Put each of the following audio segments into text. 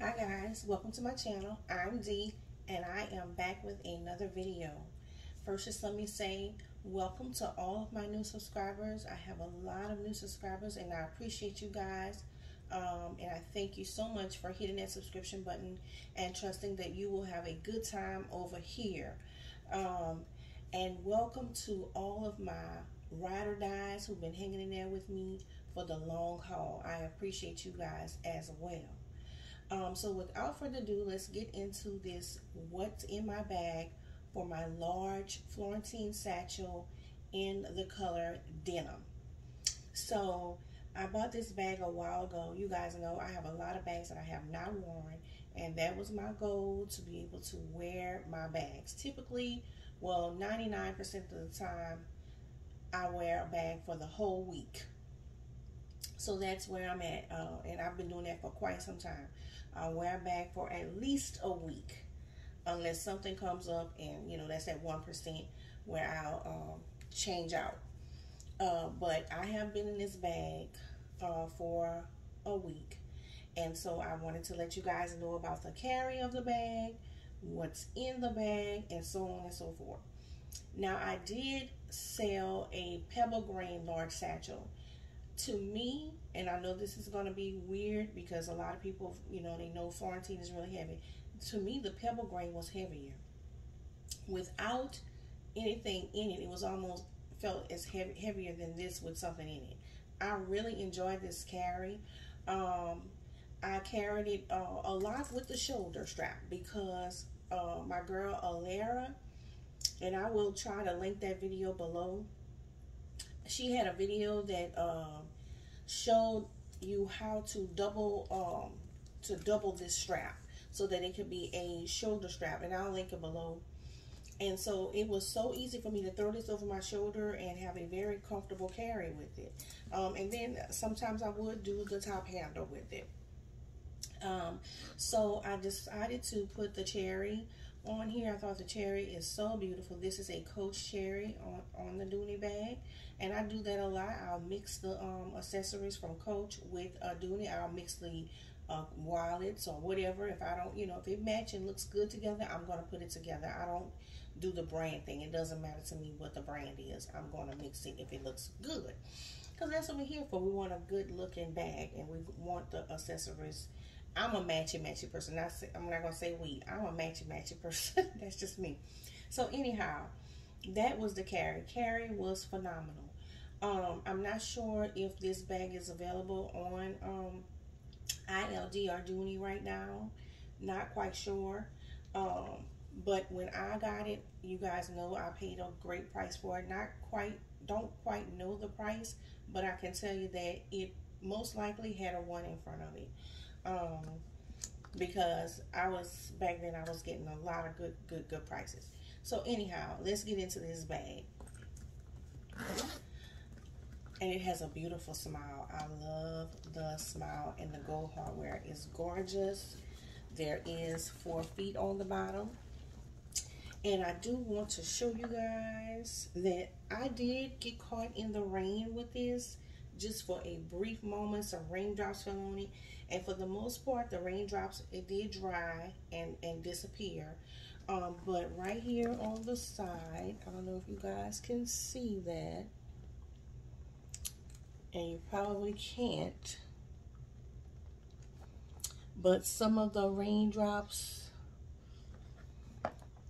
Hi guys, welcome to my channel. I'm Dee and I am back with another video. First just let me say welcome to all of my new subscribers. I have a lot of new subscribers and I appreciate you guys. Um, and I thank you so much for hitting that subscription button and trusting that you will have a good time over here. Um, and welcome to all of my ride or dies who've been hanging in there with me for the long haul. I appreciate you guys as well. Um, so without further ado, let's get into this what's in my bag for my large Florentine satchel in the color denim. So I bought this bag a while ago. You guys know I have a lot of bags that I have not worn and that was my goal to be able to wear my bags. Typically, well, 99% of the time, I wear a bag for the whole week. So that's where I'm at, uh, and I've been doing that for quite some time. I'll wear a bag for at least a week, unless something comes up, and you know that's at one percent where I'll um, change out. Uh, but I have been in this bag uh, for a week, and so I wanted to let you guys know about the carry of the bag, what's in the bag, and so on and so forth. Now I did sell a pebble grain large satchel to me, and I know this is going to be weird because a lot of people, you know, they know Florentine is really heavy. To me, the pebble grain was heavier. Without anything in it, it was almost felt as heavy, heavier than this with something in it. I really enjoyed this carry. Um, I carried it uh, a lot with the shoulder strap because uh, my girl Alara, and I will try to link that video below she had a video that um, showed you how to double um, to double this strap so that it could be a shoulder strap and I'll link it below. And so it was so easy for me to throw this over my shoulder and have a very comfortable carry with it. Um, and then sometimes I would do the top handle with it. Um, so I decided to put the cherry on here. I thought the cherry is so beautiful. This is a Coach cherry on, on the Dooney bag. And I do that a lot. I'll mix the um, accessories from Coach with Dooney. I'll mix the uh, wallets or whatever. If I don't, you know, if it match and looks good together, I'm going to put it together. I don't do the brand thing. It doesn't matter to me what the brand is. I'm going to mix it if it looks good. Because that's what we're here for. We want a good looking bag and we want the accessories I'm a matchy matchy person. Not say, I'm not gonna say we. I'm a matchy matchy person. That's just me. So anyhow, that was the carry. Carry was phenomenal. Um, I'm not sure if this bag is available on um, ILD or Dooney right now. Not quite sure. Um, but when I got it, you guys know I paid a great price for it. Not quite, don't quite know the price, but I can tell you that it most likely had a one in front of it um, because I was back then I was getting a lot of good good good prices. So anyhow, let's get into this bag. And it has a beautiful smile. I love the smile and the gold hardware is gorgeous. There is four feet on the bottom. And I do want to show you guys that I did get caught in the rain with this just for a brief moment. Some raindrops fell on it. And for the most part, the raindrops, it did dry and, and disappear. Um, but right here on the side, I don't know if you guys can see that. And you probably can't. But some of the raindrops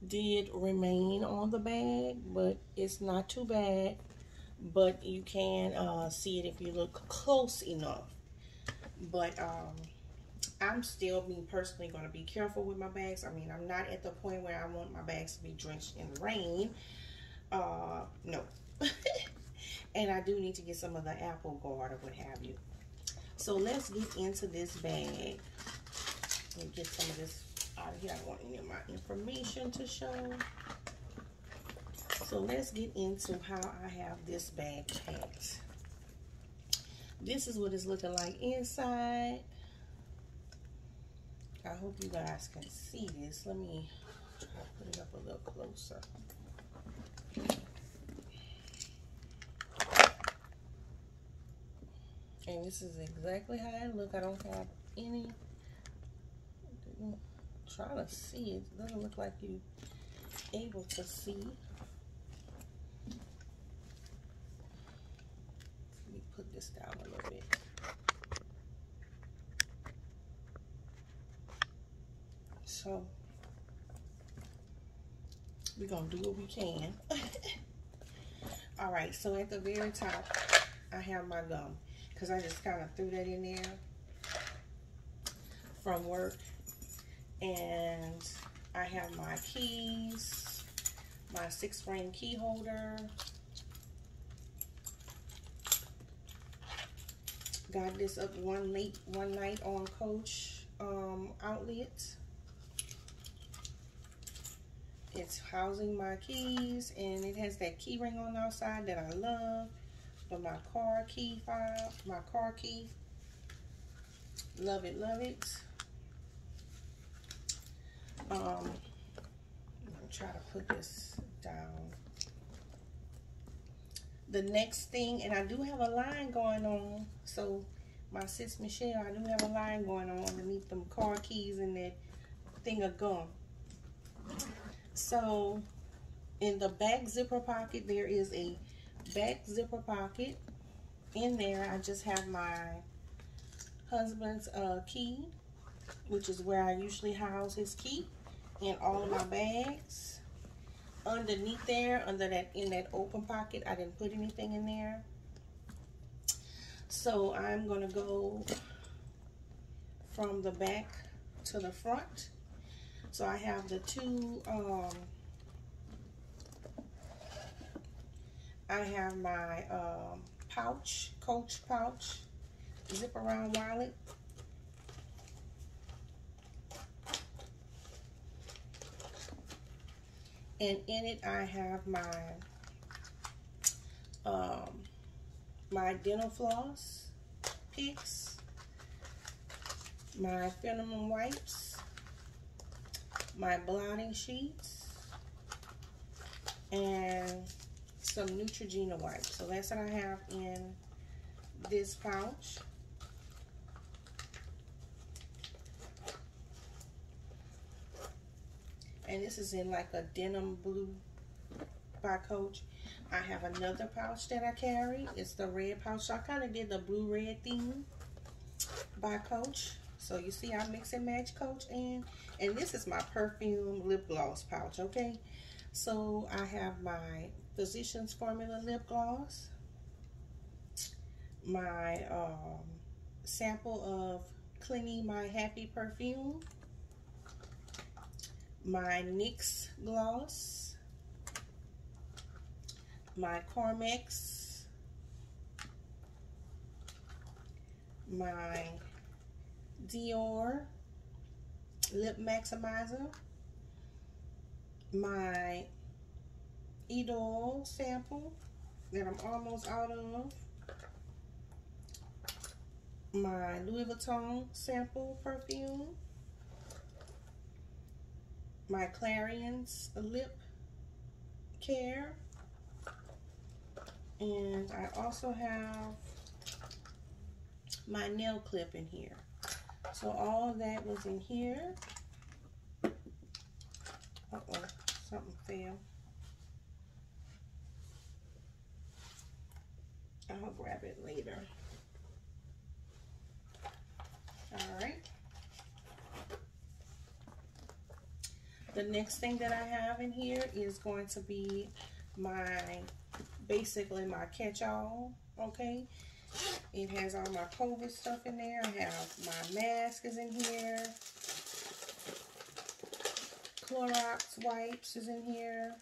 did remain on the bag, but it's not too bad. But you can uh, see it if you look close enough. But um, I'm still, me personally, going to be careful with my bags. I mean, I'm not at the point where I want my bags to be drenched in rain. Uh, no. and I do need to get some of the Apple Garde or what have you. So let's get into this bag. and get some of this out of here. I don't want any of my information to show. So let's get into how I have this bag packed. This is what it's looking like inside. I hope you guys can see this. Let me put it up a little closer. And this is exactly how I look. I don't have any try to see. It doesn't look like you able to see. Put this down a little bit. So we're gonna do what we can. All right, so at the very top, I have my gum because I just kind of threw that in there from work. And I have my keys, my six ring key holder. Got this up one late one night on Coach um, outlet. It's housing my keys and it has that key ring on the outside that I love. For my car key file, my car key. Love it, love it. Um, I'm gonna try to put this down. The next thing, and I do have a line going on, so my sis Michelle, I do have a line going on underneath them car keys and that thing of gum. So in the back zipper pocket, there is a back zipper pocket. In there, I just have my husband's uh, key, which is where I usually house his key in all of my bags. Underneath there, under that in that open pocket, I didn't put anything in there. So I'm gonna go from the back to the front. So I have the two, um, I have my um, pouch, Coach pouch, zip around wallet. And in it I have my um, my dental floss picks, my Phenom wipes, my blotting sheets, and some Neutrogena wipes. So that's what I have in this pouch. And this is in like a denim blue by Coach. I have another pouch that I carry. It's the red pouch. So I kind of did the blue-red theme by Coach. So you see I mix and match Coach in. And this is my perfume lip gloss pouch, okay? So I have my Physicians Formula lip gloss. My um, sample of Clinique My Happy perfume. My NYX gloss. My Carmex. My Dior Lip Maximizer, my Idol sample that I'm almost out of, my Louis Vuitton sample perfume, my Clarins lip care, and I also have my nail clip in here. So all that was in here. Uh-oh, something fell. I'll grab it later. All right. The next thing that I have in here is going to be my, basically my catch-all, okay? It has all my COVID stuff in there. I have my mask is in here. Clorox wipes is in here.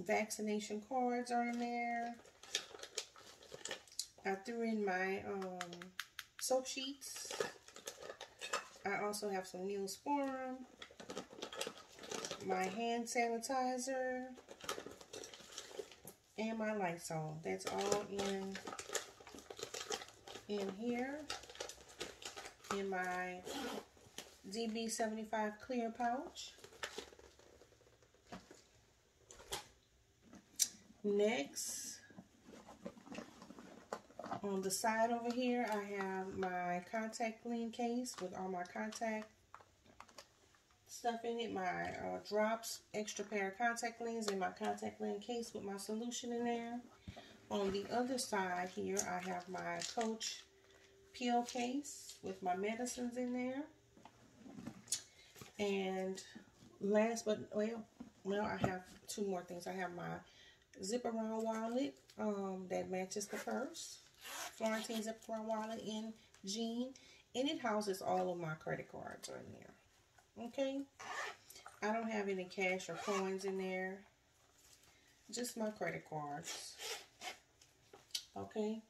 Vaccination cards are in there. I threw in my um, soap sheets. I also have some Neosporin. My hand sanitizer and my Lysol. That's all in in here in my DB75 clear pouch. On the side over here, I have my contact clean case with all my contact stuff in it. My uh, drops, extra pair of contact lens, and my contact lens case with my solution in there. On the other side here, I have my Coach pill case with my medicines in there. And last but, well, well, I have two more things. I have my zip around wallet um, that matches the purse. Florentine zip around wallet in jean. And it houses all of my credit cards in there. Okay? I don't have any cash or coins in there. Just my credit cards. Okay?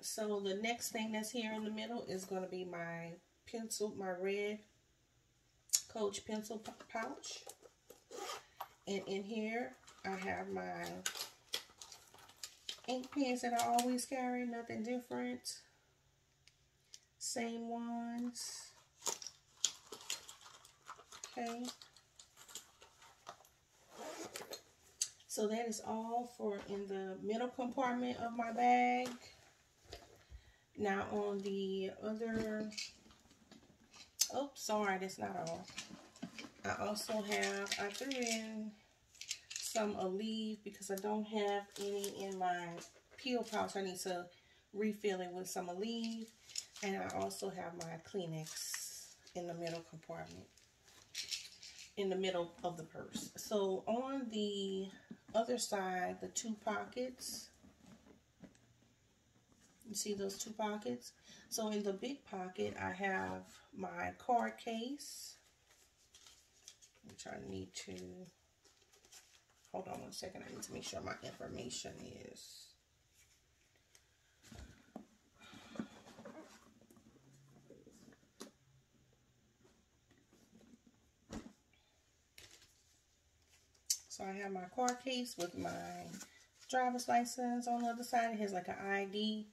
So the next thing that's here in the middle is going to be my pencil, my red Coach pencil pouch. And in here, I have my ink pens that I always carry, nothing different. Same ones. Okay. So that is all for in the middle compartment of my bag. Now on the other, oh, sorry, that's not all. I also have, I threw in some Aleve because I don't have any in my peel pouch. I need to refill it with some Aleve. And I also have my Kleenex in the middle compartment, in the middle of the purse. So on the other side, the two pockets, you see those two pockets? So in the big pocket, I have my card case, which I need to, hold on one second. I need to make sure my information is So I have my car case with my driver's license on the other side. It has like an ID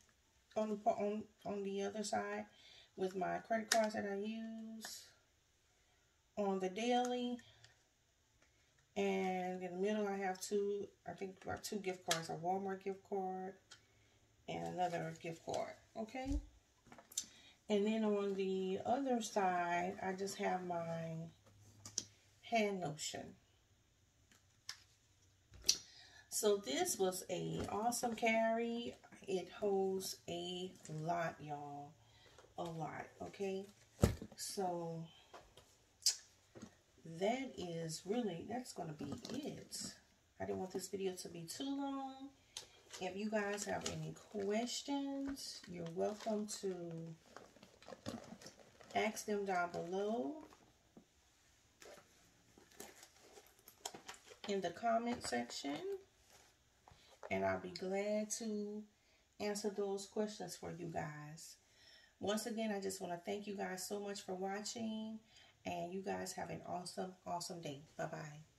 on the on on the other side with my credit cards that I use on the daily. And in the middle, I have two, I think about two gift cards, a Walmart gift card and another gift card, okay? And then on the other side, I just have my hand lotion. So this was a awesome carry. It holds a lot, y'all. A lot, okay? So, that is really, that's going to be it. I didn't want this video to be too long. If you guys have any questions, you're welcome to ask them down below in the comment section. And I'll be glad to answer those questions for you guys. Once again, I just want to thank you guys so much for watching. And you guys have an awesome, awesome day. Bye-bye.